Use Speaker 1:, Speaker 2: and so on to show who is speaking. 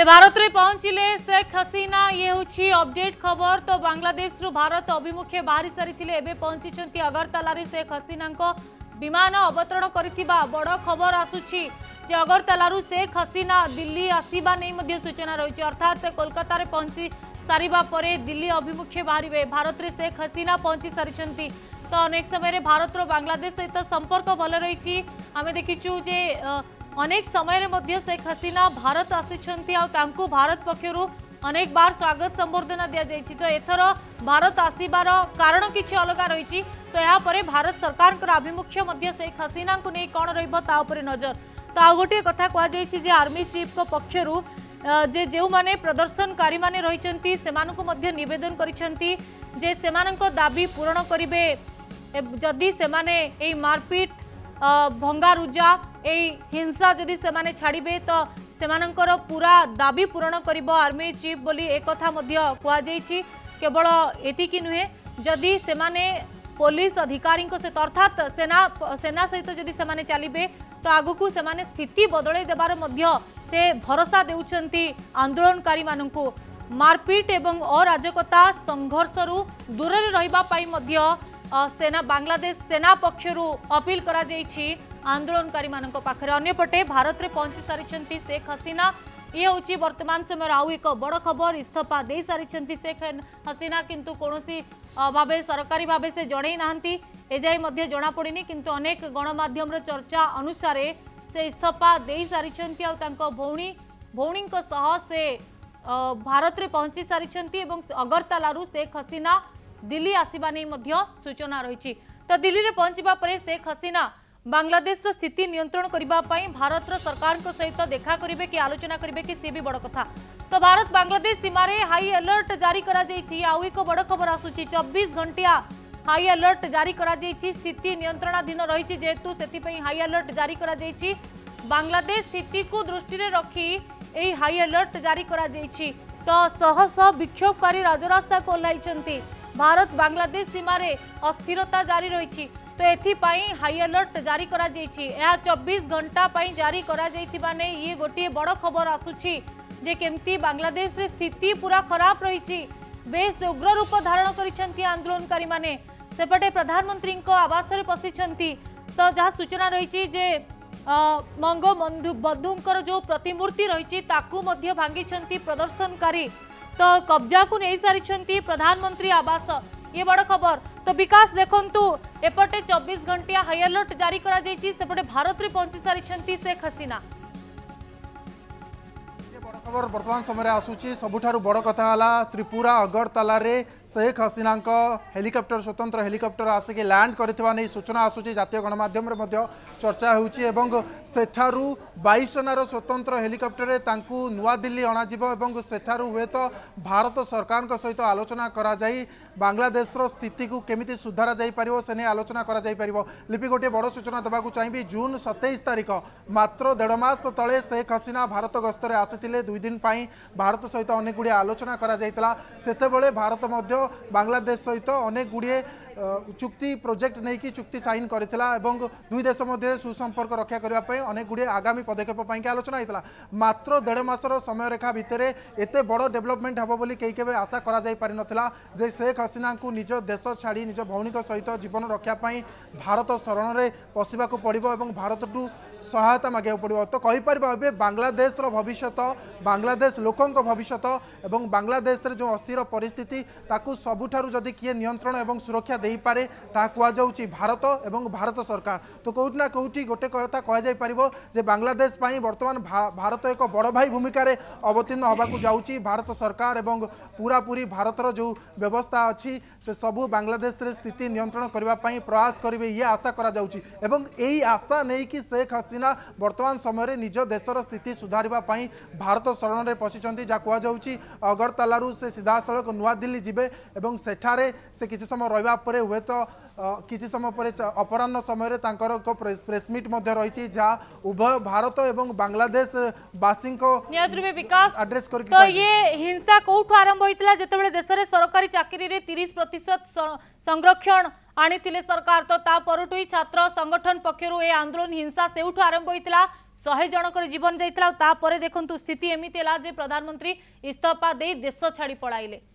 Speaker 1: তে ভারতরে পৌঁছিলে শেখ হাসিনা ইয়ে হচ্ছে অপডেট খবর তো বাংলাদেশরু ভারত অভিমুখে বাহারি সারিলে এবে পৌঁছিছেন অগরতালারে শেখ হাসিনাঙ্ক বিমান অবতরণ করিথিবা বড় খবর আসুছি যে অগরতালারু শেখ হাসিনা দিল্লি আসিবা নেই মধ্য সূচনা রয়েছে অর্থাৎ কলকাতায় পৌঁছি সারিবা পরে দিল্লি অভিমুখে বাহারে ভারতরে শেখ হাসিনা পৌঁছি সারিছেন তো অনেক সময় ভারতর বাংলাদেশ সহিত সম্পর্ক ভালো রয়েছে আমি দেখিছু যে अनेक समय शेख हसीना भारत आसी भारत पक्षर अनेक बार स्वागत संबर्धना दि जा तो एथर भारत आसबार कारण कि अलग रही तो यापर भारत सरकार आभिमुख्य शेख हसीना को नहीं कौन रही नजर तो आउ गोटे कथा कहु आर्मी चिफ पक्षर जे जो मैंने प्रदर्शनकारी मैंने रही नवेदन कर दाबी पूरण करेंगे जदि से मारपिट भंगारुजा हिंसा जदि से छाड़े तो सेमकर पूरा दाबी पूरण कर आर्मी चीफ बोली एक कई केवल एतिक नुहे जदि से पुलिस अधिकारी सहित अर्थात सेना सेना सहित तो जदि से चलिए तो आग को से स्थिति बदल देवार से भरोसा दे आंदोलनकारी मानू मारपीट एवं अराजकता संघर्ष दूर रही सेना बांग्लादेश सेना पक्षर अपिल कर आंदोलनकारी पाखे अंपटे भारत में पहुंची सारी शेख हसीना ये हूँ वर्तमान समय आउ एक बड़ खबर इस्तफा दे सारी शेख हसीना किंतु कौन भाव सरकारी भाव से जड़े नाजाए जमापड़ी कि अनेक गणमाम चर्चा अनुसार से इस्तफा दे सारी आउणी भौणी से भारत में पहुंची सारी अगरतालू शेख हसीना दिल्ली आसवा नहीं सूचना रही तो दिल्ली में पहुंचा शेख हसीना ବାଂଲାଦେଶର ସ୍ଥିତି ନିୟନ୍ତ୍ରଣ କରିବା ପାଇଁ ଭାରତର ସରକାରଙ୍କ ସହିତ ଦେଖା କରିବେ କି ଆଲୋଚନା କରିବେ କି ସେ ବି ବଡ଼ କଥା ତ ଭାରତ ବାଂଲାଦେଶ ସୀମାରେ ହାଇ ଆଲର୍ଟ ଜାରି କରାଯାଇଛି ଆଉ ଏକ ବଡ଼ ଖବର ଆସୁଛି ଚବିଶ ଘଣ୍ଟିଆ ହାଇ ଆଲର୍ଟ ଜାରି କରାଯାଇଛି ସ୍ଥିତି ନିୟନ୍ତ୍ରଣାଧୀନ ରହିଛି ଯେହେତୁ ସେଥିପାଇଁ ହାଇ ଆଲର୍ଟ ଜାରି କରାଯାଇଛି ବାଂଲାଦେଶ ସ୍ଥିତିକୁ ଦୃଷ୍ଟିରେ ରଖି ଏହି ହାଇ ଆଲର୍ଟ ଜାରି କରାଯାଇଛି ତ ଶହ ଶହ ବିକ୍ଷୋଭକାରୀ ରାଜରାସ୍ତାକୁ ଓହ୍ଲାଇଛନ୍ତି ଭାରତ ବାଂଲାଦେଶ ସୀମାରେ ଅସ୍ଥିରତା ଜାରି ରହିଛି তো এথিপাই হাই আলর্ট জারি করা যাইছি এহা 24 ঘন্টা পাই জারি করা যাইতিবা নেই ইয়ে গোটিয়ে বড় খবর আসুছি যে কেমতি বাংলাদেশ রে স্থিতি পুরা খারাপ রইছি বেশ উগ্র রূপ ধারণ করেছেন আন্দোলনকারী মানে সেপটে প্রধানমন্ত্রী আবাসরে পশিছেন তো যা সূচনা রয়েছে যে মঙ্গ বধূঙ্কর যে প্রতিমূর্তি রয়েছে তাকে ভাঙ্গি প্রদর্শনকারী তো কব্জাকে নিয়ে সারি প্রধানমন্ত্রী আবাস ये बड़ खबर तो विकास देखु एपटे चौबीस घंटिया हाई अलर्ट जारी कर भारत में पहुंची सारी शेख हसीना
Speaker 2: খবর বর্তমান সময় আসুচি সবুঠার বড় কথা হল ত্রিপুরা অগরতলারে শেখ হাসিনা হেলিকপ্টর স্বতন্ত্র হেলিকপ্টর আসিকি ল্যান্ড করে সূচনা আসুচি জাতীয় গণমাধ্যমে চর্চা হচ্ছে এবং সেঠার বাইশনার স্বতন্ত্র হেলিকপ্টরে তাঁকু নূদিল্লি অণাযিব এবং সেঠার হুয়েত ভারত সরকার সহিত আলোচনা করা যাই বাংলাদেশর স্থিতিকু কেমিতি সুধারা যাইপার সেনে আলোচনা করা যাইপার লিপি গোটিয়ে বড় সূচনা দেওয়া চাইবি জুন সতেইশ তারিখ মাত্র দেড় মাস তলে শেখ হাসিনা ভারত গস্তরে আসিলে দুই দিন পাই ভারত সহিত অনেক গুড়িয়ে আলোচনা করা যাইতলা সেতবে ভারত মধ্য বাংলাদেশ সহিত অনেক গুড়িয়ে চুক্তি প্রোজেক্ট নেই চুক্তি সাইন করে এবং দুই দেশ মধ্যে সুসম্পর্ক রক্ষা করা অনেক আগামী পদক্ষেপ আলোচনা হয়েছিল মাত্র দেড় মাসর সময়রেখা ভিতরে এত বড় ডেভেলপমেন্ট হব বলে কেউ কেবে আশা করা যাই পারি নথিলা যে শেখ হাসিনা নিজ দেশ ছাড়ি নিজ ভৌণীক সহিত জীবন রক্ষা ভারত শরণরে পশিবাকু পড়ব এবং ভারত টু সহায়তা মাগে পড়ব তো କହିପାରିବା এবে বাংলাদেশর ভবিষ্যৎ বাংলাদেশ লোক ভবিষ্যৎ এবং বাংলাদেশের যে অস্থির পরিস্থিতি তাকে সবুঠার যদি কি নিয়ন্ত্রণ এবং সুরক্ষা ଦେଇ ଦେଇପାରେ ତାହା କୁହାଯାଉଛି ଭାରତ ଏବଂ ଭାରତ ସରକାର ତ କେଉଁଠି ନା କେଉଁଠି ଗୋଟେ କଥା କୁହାଯାଇପାରିବ ଯେ ବାଂଲାଦେଶ ପାଇଁ ବର୍ତ୍ତମାନ ଭାରତ ଏକ ବଡ଼ ଭାଇ ଭୂମିକାରେ ଅବତୀର୍ଣ୍ଣ ହେବାକୁ ଯାଉଛି ଭାରତ ସରକାର ଏବଂ ପୁରାପୁରି ଭାରତର ଯେଉଁ ବ୍ୟବସ୍ଥା ଅଛି ସେ ସବୁ ବାଂଲାଦେଶରେ ସ୍ଥିତି ନିୟନ୍ତ୍ରଣ କରିବା ପାଇଁ ପ୍ରୟାସ କରିବେ ଇଏ ଆଶା କରାଯାଉଛି ଏବଂ ଏହି ଆଶା ନେଇକି ଶେଖ ହସିନା ବର୍ତ୍ତମାନ ସମୟରେ ନିଜ ଦେଶର ସ୍ଥିତି ସୁଧାରିବା ପାଇଁ ଭାରତ ଶରଣରେ ପଶିଛନ୍ତି ଯାହା କୁହାଯାଉଛି ଅଗରତାଲାରୁ ସେ ସିଧାସଳଖ ନୂଆଦିଲ୍ଲୀ ଯିବେ ଏବଂ ସେଠାରେ ସେ କିଛି ସମୟ ରହିବା ପରେ ହୁଏତ କିଛି ସମୟ ପରେ ଅପରାହ୍ନ ସମୟରେ ତାଙ୍କର ଏକ ପ୍ରେସମିଟ୍ ମଧ୍ୟ ରହିଛି ଯାହା ଉଭୟ ଭାରତ ଏବଂ ବାଂଲାଦେଶ ବାସୀଙ୍କ ଆଡ୍ରେସ୍ କରିକି
Speaker 1: ଇଏ ହିଂସା କୋଉଠୁ ଆରମ୍ଭ ହୋଇଥିଲା ଯେତେବେଳେ ଦେଶରେ ସରକାରୀ ଚାକିରିରେ ତିରିଶ ପ୍ରତିଶତ ସଂରକ୍ଷଣ ଆଣିଥିଲେ ସରକାର ତ ତା ପରଠୁ ହିଁ ଛାତ୍ର ସଂଗଠନ ପକ୍ଷରୁ ଏ ଆନ୍ଦୋଳନ ହିଂସା ସେଉଠୁ ଆରମ୍ଭ ହୋଇଥିଲା ଶହେ ଜଣଙ୍କର ଜୀବନ ଯାଇଥିଲା ଆଉ ତାପରେ ଦେଖନ୍ତୁ ସ୍ଥିତି ଏମିତି ହେଲା ଯେ ପ୍ରଧାନମନ୍ତ୍ରୀ ଇସ୍ତଫା ଦେଇ ଦେଶ ଛାଡ଼ି ପଳାଇଲେ